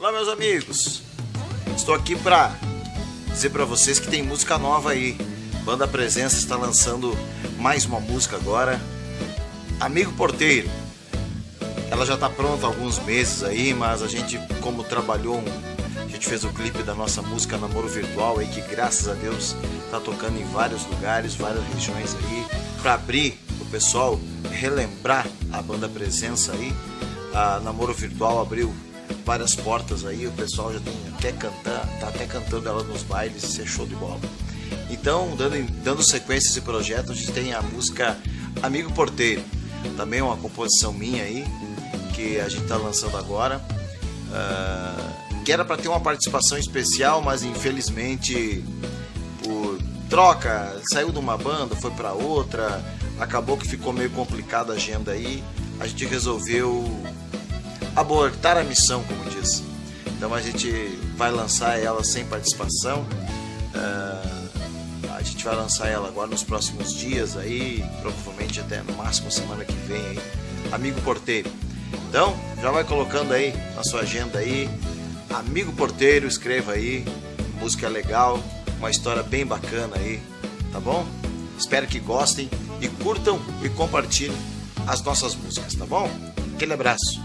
Olá, meus amigos. Estou aqui para dizer para vocês que tem música nova aí. Banda Presença está lançando mais uma música agora. Amigo Porteiro. Ela já está pronta há alguns meses aí, mas a gente, como trabalhou, a gente fez o clipe da nossa música Namoro Virtual aí, que graças a Deus está tocando em vários lugares, várias regiões aí, para abrir o pessoal relembrar a banda Presença aí. A Namoro Virtual abriu várias portas aí, o pessoal já tem até cantar, tá até cantando ela nos bailes, isso é show de bola. Então, dando, dando sequência a esse projeto, a gente tem a música Amigo Porteiro, também uma composição minha aí, que a gente está lançando agora. Uh, que era para ter uma participação especial, mas infelizmente por troca, saiu de uma banda, foi para outra, acabou que ficou meio complicada a agenda aí. A gente resolveu abortar a missão, como diz. Então a gente vai lançar ela sem participação. Uh, a gente vai lançar ela agora nos próximos dias aí, provavelmente até no máximo semana que vem aí. Amigo Porteiro. Então, já vai colocando aí na sua agenda aí. Amigo Porteiro, escreva aí. Música legal, uma história bem bacana aí, tá bom? Espero que gostem e curtam e compartilhem as nossas músicas, tá bom? Aquele abraço.